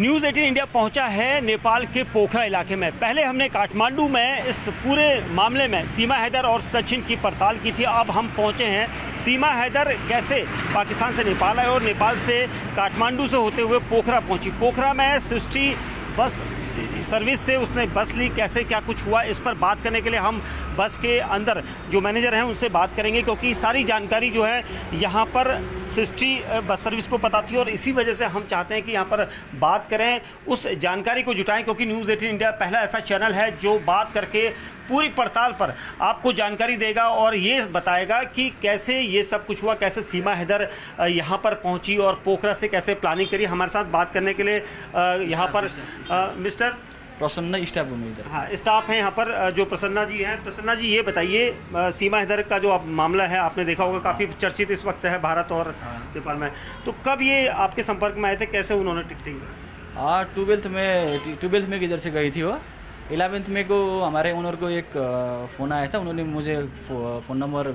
News 18 India पहुँचा है नेपाल के पोखरा इलाके में। पहले हमने काठमांडू में इस पूरे मामले में सीमा हैदर और सचिन की पड़ताल की थी। अब हम पहुँचे हैं सीमा हैदर, कैसे पाकिस्तान से नेपाल आए और नेपाल से काठमांडू से होते हुए पोखरा पहुँची। पोखरा में सृष्टि बस सर्विस से उसने बस ली, कैसे क्या कुछ हुआ, इस पर बात करने के लिए हम बस के अंदर जो मैनेजर हैं उनसे बात करेंगे, क्योंकि सारी जानकारी जो है यहाँ पर सिस्टी बस सर्विस को पता थी और इसी वजह से हम चाहते हैं कि यहाँ पर बात करें, उस जानकारी को जुटाएँ, क्योंकि न्यूज़ एटीन इंडिया पहला ऐसा चैनल है जो बात करके पूरी पड़ताल पर आपको जानकारी देगा और ये बताएगा कि कैसे ये सब कुछ हुआ, कैसे सीमा हैदर यहाँ पर पहुँची और पोखरा से कैसे प्लानिंग करी। हमारे साथ बात करने के लिए यहाँ पर मिस्टर? प्रसन्न स्टाफ हूँ इधर। हाँ स्टाफ हैं यहाँ पर जो प्रसन्ना जी हैं। प्रसन्ना जी ये बताइए सीमा हैदर का जो आप मामला है आपने देखा होगा काफ़ी चर्चित इस वक्त है भारत और नेपाल में। तो कब ये आपके संपर्क में आए थे? कैसे उन्होंने टिकटिंग हाँ ट्वेल्थ में ट्वेल्थ में किधर से गई थी वो? इलेवेंथ में को हमारे ओनर को एक फ़ोन आया था। उन्होंने मुझे फ़ोन नंबर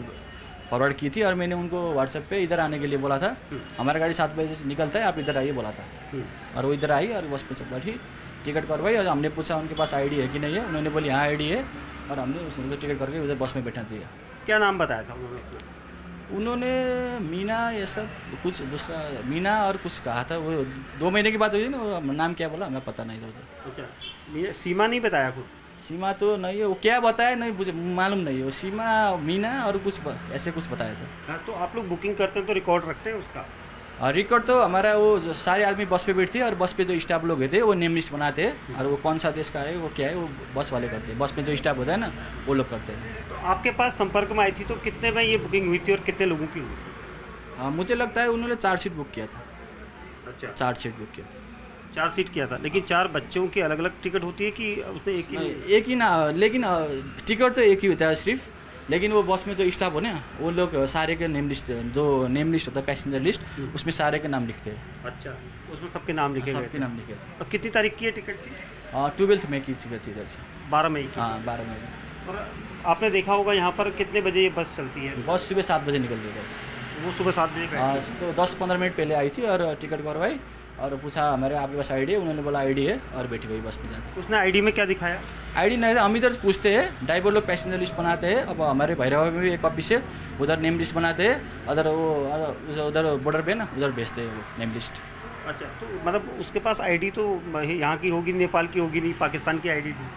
फॉरवर्ड की थी और मैंने उनको व्हाट्सएप पे इधर आने के लिए बोला था। हम्म। हमारा गाड़ी सात बजे से निकलता है आप इधर आइए बोला था। हम्म। और वो इधर आई और बस पे बैठी टिकट करवाई और हमने पूछा उनके पास आईडी है कि नहीं है उन्होंने बोली हाँ आईडी है। और हमने उसने टिकट करके उधर बस में बैठा दिया। क्या नाम बताया था उन्होंने उन्होंने मीना ये सब कुछ दूसरा मीना और कुछ कहा था वो दो महीने की बात हुई ना वो नाम क्या बोला हमें पता नहीं था उधर। अच्छा सीमा नहीं बताया कुछ सीमा तो नहीं है वो क्या बताया नहीं मुझे मालूम नहीं है। सीमा मीना और कुछ ऐसे कुछ बताया था। हाँ तो आप लोग बुकिंग करते हैं तो रिकॉर्ड रखते हैं उसका। रिकॉर्ड तो हमारा वो जो सारे आदमी बस पे बैठते और बस पे जो स्टाफ लोग थे वो नेम लिस्ट बनाते हैं। और वो कौन सा देश का है वो क्या है वो बस वाले करते हैं। बस में जो स्टाफ होता है ना वो लोग करते हैं। तो आपके पास संपर्क में आई थी तो कितने में ये बुकिंग हुई थी और कितने लोगों की हुई थी? हाँ मुझे लगता है उन्होंने चार सीट बुक किया था। अच्छा। चार सीट बुक किया था। चार सीट किया था लेकिन चार बच्चों की अलग अलग टिकट होती है कि उसने एक ही एक ही ना लेकिन टिकट तो एक ही होता है सिर्फ़ लेकिन वो बस में जो स्टाफ हो ना वो लोग सारे के नेम लिस्ट जो नेम लिस्ट होता है पैसेंजर लिस्ट हम्म। उसमें सारे के नाम लिखते हैं। अच्छा उसमें सबके नाम लिखे सबके नाम लिखे थे। और कितनी तारीख की है टिकट की? ट्वेल्थ में की टिकट थी इधर से। बारह मई हाँ बारह मई और आपने देखा होगा यहाँ पर कितने बजे ये बस चलती है? बस सुबह सात बजे निकलती है इधर से। वो सुबह सात बजे हाँ। तो दस पंद्रह मिनट पहले आई थी और टिकट करवाई। और पूछा हमारे आपके पास आईडी है? उन्होंने बोला आईडी है। और बैठी गई बस में जाकर उसने आईडी में क्या दिखाया? आईडी नहीं हम इधर पूछते हैं ड्राइवर लोग पैसेंजर लिस्ट बनाते हैं। अब हमारे भैरवा में भी एक ऑफ़िस है उधर नेम लिस्ट बनाते हैं उधर वो उधर बॉर्डर पे ना उधर भेजते हैं वो नेम लिस्ट। अच्छा तो मतलब उसके पास आईडी तो यहाँ की होगी नेपाल की होगी नहीं पाकिस्तान की आईडी थी?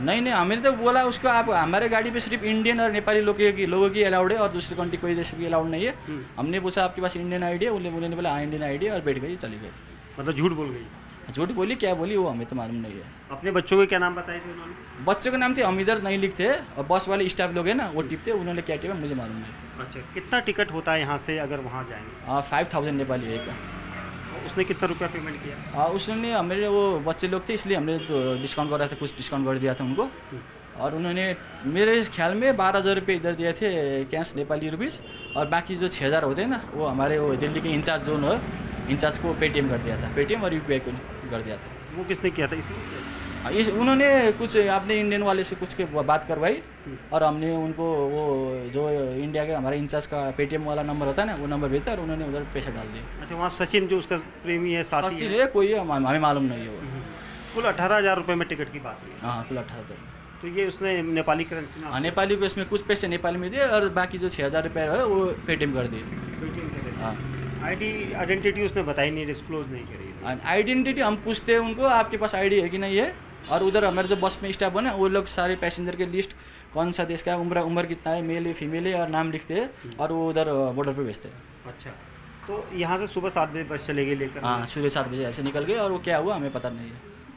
नहीं नहीं हमने तो बोला उसको आप हमारे गाड़ी पे सिर्फ़ इंडियन और नेपाली लोगों की लोगों की अलाउड है और दूसरी कंट्री कोई देश की अलाउड नहीं है। हम्म। हमने पूछा आपके पास इंडियन आईडी है? उन्होंने बोला हाँ इंडियन आईडी है। और बैठ गई चली गई। मतलब झूठ बोल गई। झूठ बोली क्या बोली वो हमें तो मालूम नहीं है। अपने बच्चों के क्या नाम बताए थे उन्होंने? बच्चों के नाम थे हम इधर नहीं लिखते और बस वाले स्टाफ लोग हैं ना वो टिपते उन्होंने क्या टिपा मुझे मालूम नहीं। अच्छा कितना टिकट होता है यहाँ से अगर वहाँ जाएँगे? हाँ फाइव थाउज़ेंड नेपाली है उसने कितना रुपया पेमेंट किया? हाँ उसने हमारे वो बच्चे लोग थे इसलिए हमने तो डिस्काउंट कर था कुछ डिस्काउंट कर दिया था उनको। हम्म। और उन्होंने मेरे ख्याल में बारह हज़ार रुपये इधर दिए थे कैश नेपाली रुपीज़ और बाकी जो छः हज़ार होते हैं ना वो हमारे वो दिल्ली के इंचार्ज जोन है। इंचार्ज को पेटीएम कर दिया था। पेटीएम और यूपीआई को कर दिया था। वो किसने किया था इसलिए? हाँ, इस उन्होंने कुछ अपने इंडियन वाले से कुछ के बात करवाई और हमने उनको वो जो इंडिया के हमारे इंचार्ज का पेटीएम वाला नंबर होता है ना वो नंबर भेजता और उन्होंने उधर पैसा डाल दिया। अच्छा वहाँ सचिन जो उसका प्रेमी है साथी सचिन है। कोई हमें मालूम नहीं है वो। हम्म। कुल अठारह हज़ार रुपये में टिकट की बात हुई। हाँ कुल अठारह हज़ार। तो ये उसने नेपाली करेंसी हाँ नेपाली को इसमें कुछ पैसे नेपाली में दिए और बाकी जो छः हज़ार रुपये है वो पेटीएम कर दिए। हाँ। आईडी आइडेंटिटी उसने बताई नहीं डिस्क्लोज नहीं करी आइडेंटिटी हम पूछते हैं उनको आपके पास आईडी है कि नहीं है? और उधर हमारे जो बस में स्टाफ बने वो लोग सारे पैसेंजर के लिस्ट कौन सा देश का उम्र उम्र कितना है मेल है फीमेल है और नाम लिखते हैं और वो उधर बॉर्डर पे भेजते हैं। अच्छा तो यहाँ से सुबह सात बजे बस चलेगी लेकर? हाँ सुबह सात बजे ऐसे निकल गए और वो क्या हुआ हमें पता नहीं है।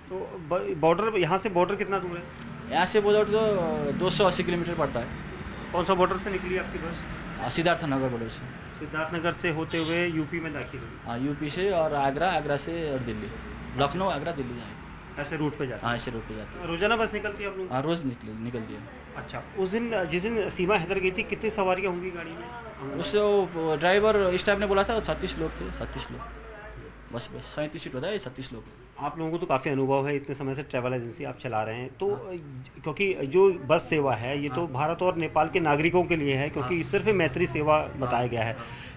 तो बॉर्डर यहाँ से बॉर्डर कितना दूर है? यहाँ से बॉर्डर तो दो सौ अस्सी किलोमीटर पड़ता है। कौन सा बॉर्डर से निकली आपकी बस? सिद्धार्थ नगर बॉर्डर से सिद्धार्थ नगर से होते हुए यूपी में दाखिल हुई। हाँ यूपी से और आगरा आगरा से और दिल्ली। लखनऊ आगरा दिल्ली जाए ऐसे रूट पे जाते हाँ। ऐसे रूट पे जाते हैं। रोज़ाना बस निकलती है आप लोग? हाँ रोज़ निकल निकलती है। अच्छा उस दिन जिस दिन सीमा हैदर गई थी कितनी सवारियाँ होंगी गाड़ी में? उस ड्राइवर स्टाफ ने बोला था छत्तीस लोग थे छत्तीस लोग। बस बस सैंतीस सीट होता है छत्तीस लोग आप लोगों को तो काफ़ी अनुभव है इतने समय से ट्रैवल एजेंसी आप चला रहे हैं तो हाँ। क्योंकि जो बस सेवा है ये तो हाँ। तो भारत और नेपाल के नागरिकों के लिए है क्योंकि हाँ। सिर्फ़ मैत्री सेवा बताया गया है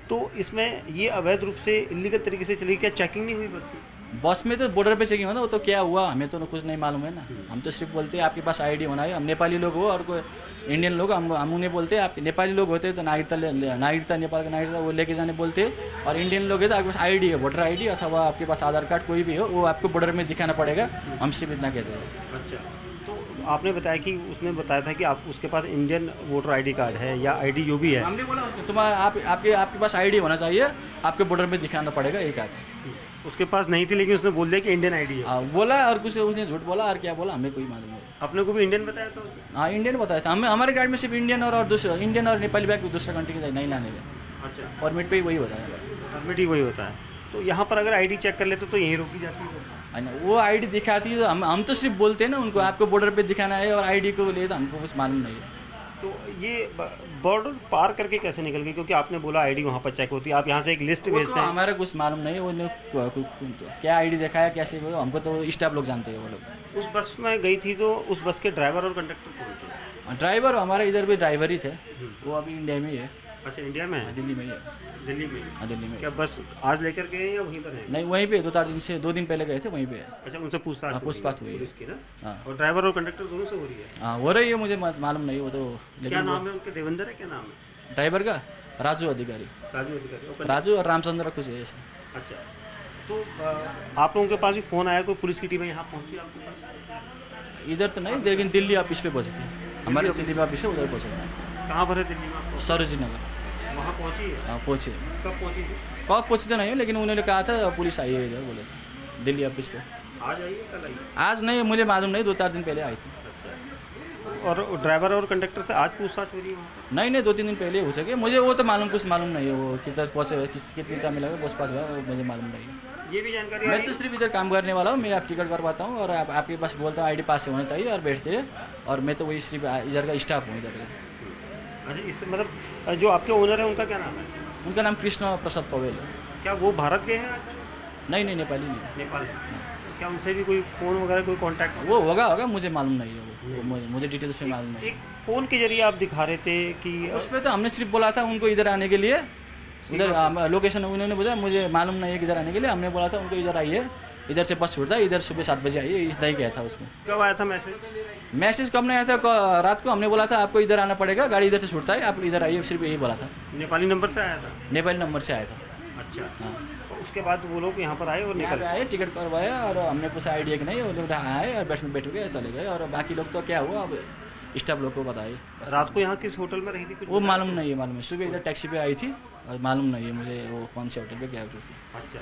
तो इसमें ये अवैध रूप से इलीगल तरीके से चली क्या चेकिंग नहीं हुई बस की बस में तो बॉर्डर पे चेकिंग होता वो तो क्या हुआ? हमें तो कुछ नहीं मालूम है ना। हम तो सिर्फ़ बोलते हैं आपके पास आईडी होना है। हम नेपाली लोग हो और कोई इंडियन लोग हम हम उन्हें बोलते हैं आप नेपाली लोग होते तो नागरिकता नागरिकता नेपाल का नागरिकता वो लेके जाने बोलते और इंडियन लोग है तो आपके पास आईडी है वोटर आईडी अथवा आपके पास आधार कार्ड कोई भी हो वो आपको बॉर्डर में दिखाना पड़ेगा। हम सिर्फ़ इतना कहते हैं। अच्छा तो आपने बताया कि उसने बताया था कि आप उसके पास इंडियन वोटर आईडी कार्ड है या आईडी जो भी है। हमने बोला उसको तुम्हारा आप आपके आपके पास आईडी होना चाहिए आपके बॉर्डर में दिखाना पड़ेगा एक आता है उसके पास नहीं थी लेकिन उसने बोल दिया कि इंडियन आईडी है। हाँ, बोला और कुछ उसने झूठ बोला और क्या बोला हमें कोई मालूम नहीं। अपने को भी इंडियन बताया था हाँ इंडियन बताया था। हमें हमारे गाड़ी में सिर्फ़ इंडियन और, और दूसरा इंडियन और नेपाली बैग दूसरा कंट्री के नहीं लाने का अच्छा। परमिट पे ही वही बताया परमिट ही वही होता है। तो यहाँ पर अगर आईडी चेक कर लेते तो यहीं रोकी जाती है। ना वो आईडी दिखाती है तो हम हम तो सिर्फ़ बोलते हैं ना उनको आपको बॉर्डर पे दिखाना है और आईडी को लिए तो हमको कुछ मालूम नहीं है। तो ये बॉर्डर पार करके कैसे निकल गए क्योंकि आपने बोला आईडी वहाँ पर चेक होती है। आप यहाँ से एक लिस्ट भेजते तो हैं। हमारा कुछ मालूम नहीं है वो क्या कु- डी देखा क्या आईडी दिखाया कैसे वो हमको तो स्टाफ लोग जानते हैं वो लोग। उस बस में गई थी तो उस बस के ड्राइवर और कंडक्टर कौन थे ड्राइवर हमारे इधर भी ड्राइवर ही थे। वो अभी इंडिया में ही है। अच्छा इंडिया में है? दिल्ली में ही है। दिल्ली में? हाँ दिल्ली में क्या बस आज लेकर गए हैं या वहीं पर है? नहीं वहीं पे दो चार दिन से दो दिन पहले गए थे वहीं पे। अच्छा उनसे पूछताछ हाँ, पूछताछ हुई है। ना? हाँ। और ड्राइवर और कंडक्टर दोनों से हो रही है? हाँ हो रही है मुझे मालूम नहीं वो तो क्या नाम है उनके? देवेंद्र है क्या नाम है? ड्राइवर का? राजू अधिकारी। राजू अधिकारी राजू और रामचंद्र कुछ है ऐसा। अच्छा तो आप लोगों के पास भी फ़ोन आया कोई पुलिस की टीम यहाँ पहुँची आपके पास? इधर तो नहीं लेकिन दिल्ली ऑफ़िस पे पहुँची थी। हमारे दिल्ली ऑफ़िस है उधर पहुँचे कहाँ पर है दिल्ली सरोजी नगर वहाँ पहुँची हाँ? पहुँचे कब पहुँची कब पहुँचते नहीं हो लेकिन उन्होंने कहा था पुलिस आई है इधर बोले दिल्ली ऑफ़िस पे। आज आइए कल आइए आज नहीं मुझे मालूम नहीं दो चार दिन पहले आई थी। और ड्राइवर और कंडक्टर से आज पूछताछ हो रही है नहीं नहीं दो तीन दिन पहले हो सके। मुझे वो तो मालूम कुछ मालूम नहीं है वो किधर पहुँचे किस कितनी टाइम मिला बस पास हुआ मुझे मालूम नहीं है। ये भी जानकारी मैं तो सिर्फ़ इधर काम करने वाला हूँ मैं आप टिकट करवाता हूँ और आप आपके पास बोलता हूँ आईडी पास होना चाहिए और बैठते हैं और मैं तो वही सिर्फ़ इधर का स्टाफ हूँ इधर का। अच्छा इससे मतलब जो आपके ओनर है उनका क्या नाम है? उनका नाम कृष्ण प्रसाद पवेल है। क्या वो भारत के हैं? नहीं नहीं नेपाली नहीं है। नेपाल क्या उनसे भी कोई फ़ोन वगैरह कोई कांटेक्ट वो होगा होगा मुझे मालूम नहीं है वो- वो मुझे- मुझे डिटेल्स में मालूम नहीं एक फ़ोन के ज़रिए आप दिखा रहे थे कि उस पर तो हमने सिर्फ़ बोला था उनको इधर आने के लिए। उधर लोकेशन उन्होंने बोला मुझे मालूम नहीं है किधर आने के लिए। हमने बोला था उनको इधर आइए। इधर से बस छूटता है इधर सुबह सात बजे आइए इस ही गया था उसमें। कब आया था मैसेज? मैसेज कब नहीं आया था? रात को हमने बोला था आपको इधर आना पड़ेगा गाड़ी इधर से छूटता है आप इधर आइए सिर्फ़ यही बोला था। नेपाली नंबर से आया था? नेपाली नंबर से आया था। अच्छा। हाँ। तो उसके बाद वो लोग यहाँ पर आए और निकल आए टिकट करवाया और हमने पूछा आइडिया कि नहीं वो लोग आए और बैठ में बैठ गए चले गए और बाकी लोग तो क्या हुआ अब स्टाफ लोग को बताए। रात को यहाँ किस होटल में रही थी वो मालूम नहीं है मालूम है सुबह इधर टैक्सी पे आई थी और मालूम नहीं है मुझे वो कौन से होटल पे क्या रुकी अच्छा।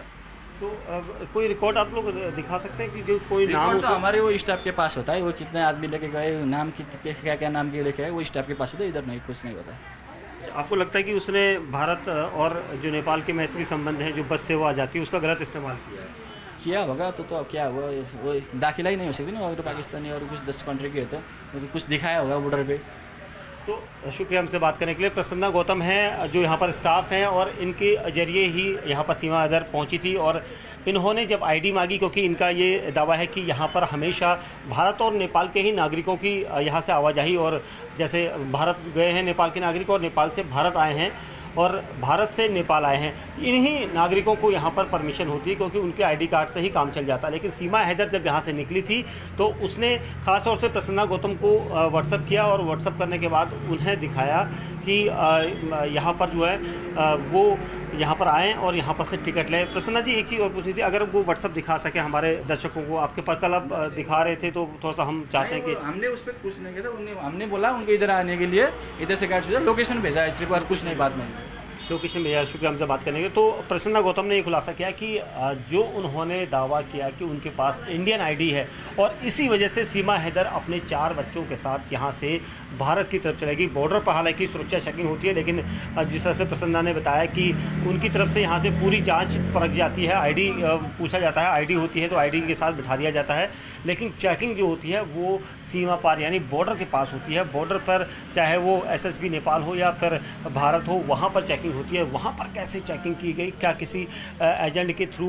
तो अब कोई रिकॉर्ड आप लोग दिखा सकते हैं कि जो कोई नाम तो हमारे वो स्टाफ के पास होता है वो कितने आदमी लेके गए नाम कित क्या क्या नाम के लेके गए वो स्टाफ के पास होता है इधर नहीं कुछ नहीं होता है। आपको लगता है कि उसने भारत और जो नेपाल के मैत्री संबंध हैं जो बस से वो आ जाती है उसका गलत इस्तेमाल किया है? किया होगा तो तो अब क्या हुआ वो दाखिला ही नहीं हो सकती ना अगर पाकिस्तानी और कुछ दस कंट्री के होते तो कुछ दिखाया होगा बॉर्डर पे। तो शुक्रिया हमसे बात करने के लिए। प्रसन्ना गौतम हैं जो यहाँ पर स्टाफ हैं और इनके ज़रिए ही यहाँ पर सीमा अदर पहुँची थी और इन्होंने जब आईडी मांगी, क्योंकि इनका ये दावा है कि यहाँ पर हमेशा भारत और नेपाल के ही नागरिकों की यहाँ से आवाजाही और जैसे भारत गए हैं नेपाल के नागरिक और नेपाल से भारत आए हैं। और भारत से नेपाल आए हैं। इन्हीं नागरिकों को यहाँ पर परमिशन होती है क्योंकि उनके आईडी कार्ड से ही काम चल जाता है। लेकिन सीमा हैदर जब यहाँ से निकली थी तो उसने खासतौर से प्रसन्ना गौतम को व्हाट्सअप किया और व्हाट्सअप करने के बाद उन्हें दिखाया कि यहाँ पर जो है वो यहाँ पर आएँ और यहाँ पर से टिकट लें। प्रसन्ना जी एक चीज़ और पूछनी थी अगर वो व्हाट्सअप दिखा सके हमारे दर्शकों को आपके पास कल आप दिखा रहे थे तो थोड़ा सा हम चाहते हैं कि हमने उस पर कुछ नहीं किया था हमने बोला उनके इधर आने के लिए इधर से गाड़ी लोकेशन भेजा है इसलिए और कुछ नहीं बात नहीं लोकेशन भैया शुक्रिया हमसे बात करने के तो प्रसन्ना गौतम ने ये खुलासा किया कि जो उन्होंने दावा किया कि उनके पास इंडियन आईडी है और इसी वजह से सीमा हैदर अपने चार बच्चों के साथ यहाँ से भारत की तरफ़ चलेगी। बॉर्डर पर हालाँकि सुरक्षा चेकिंग होती है, लेकिन जिस तरह से प्रसन्ना ने बताया कि उनकी तरफ़ से यहाँ से पूरी जाँच परख जाती है, आईडी पूछा जाता है, आईडी होती है तो आईडी के साथ बिठा दिया जाता है, लेकिन चेकिंग जो होती है वो सीमा पार यानी बॉर्डर के पास होती है। बॉर्डर पर चाहे वो एसएसबी नेपाल हो या फिर भारत हो, वहाँ पर चेकिंग होती है वहाँ पर कैसे चेकिंग की गई? क्या किसी एजेंट के थ्रू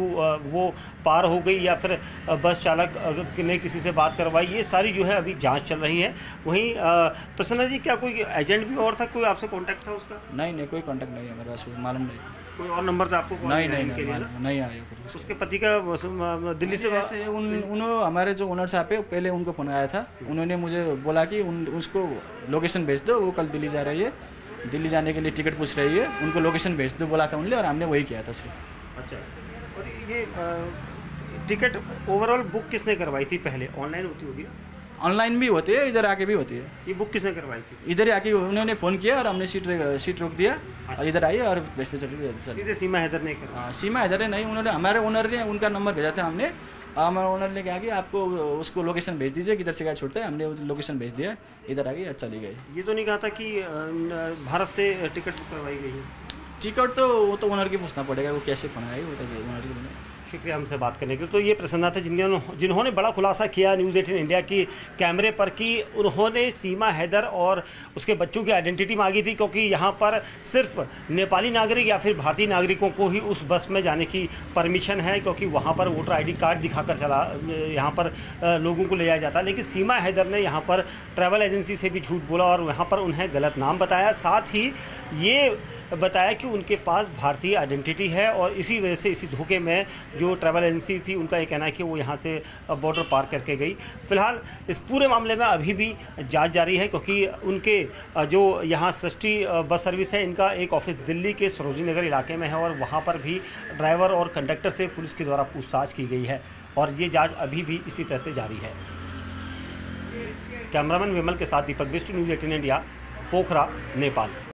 वो पार हो गई या फिर बस चालक ने किसी से बात करवाई? ये सारी जो है अभी जाँच चल रही है। वहीं प्रसन्ना जी क्या कोई एजेंट भी और था? कोई आपसे कॉन्टैक्ट था उसका? नहीं नहीं कोई कांटेक्ट नहीं है मेरे पास मालूम नहीं। कोई और नंबर था आपको नहीं नहीं नहीं लिए ना? मालूम- नहीं आया कुछ उसके। पति का दिल्ली से उन उन्होंने हमारे जो ओनर साहब है पहले उनको फ़ोन आया था। उन्होंने मुझे बोला कि उन उसको लोकेशन भेज दो वो कल दिल्ली जा रही है। दिल्ली जाने के लिए टिकट पूछ रही है उनको लोकेशन भेज दो बोला था उनने और हमने वही किया था सिर्फ़। अच्छा। और ये टिकट ओवरऑल बुक किसने करवाई थी पहले? ऑनलाइन होती होगी ऑनलाइन भी होती है इधर आके भी होती है। ये बुक किसने करवाई थी? इधर आके उन्होंने फ़ोन किया और हमने सीट सीट रोक दिया और इधर आई और बस पे सीमा हैदर ने हाँ, सीमा इधर है नहीं उन्होंने हमारे ओनर ने उनका नंबर भेजा था हमने हमारे ओनर ने कहा कि आपको उसको लोकेशन भेज दीजिए किधर से गाड़ी छूटता है हमने लोकेशन भेज दिया इधर आ गई और चली गई। ये तो नहीं कहा था कि भारत से टिकट बुक करवाई गई है। टिकट तो वो तो ओनर की पूछना पड़ेगा वो कैसे बनाएगी वो तो ओनर की बने शुक्रिया हमसे बात करने के लिए। तो ये प्रसन्ना थे जिन्होंने जिन्होंने बड़ा खुलासा किया न्यूज़ एटीन इंडिया की कैमरे पर कि उन्होंने सीमा हैदर और उसके बच्चों की आइडेंटिटी मांगी थी, क्योंकि यहाँ पर सिर्फ़ नेपाली नागरिक या फिर भारतीय नागरिकों को ही उस बस में जाने की परमिशन है, क्योंकि वहाँ पर वोटर आईडी कार्ड दिखाकर चला, यहाँ पर लोगों को ले जाया जाता लेकिन सीमा हैदर ने यहाँ पर ट्रैवल एजेंसी से भी झूठ बोला और यहाँ पर उन्हें गलत नाम बताया। साथ ही ये बताया कि उनके पास भारतीय आइडेंटिटी है और इसी वजह से इसी धोखे में जो ट्रैवल एजेंसी थी, उनका ये कहना है कि वो यहाँ से बॉर्डर पार करके गई। फ़िलहाल, इस पूरे मामले में अभी भी जाँच जारी है, क्योंकि उनके जो यहाँ सृष्टि बस सर्विस है, इनका एक ऑफ़िस दिल्ली के सरोजनी नगर इलाके में है और वहाँ पर भी ड्राइवर और कंडक्टर से पुलिस के द्वारा पूछताछ की गई है और ये जाँच अभी भी इसी तरह से जारी है। कैमरामैन विमल के साथ Deepak Bisht news eighteen India Pokhara, Nepal.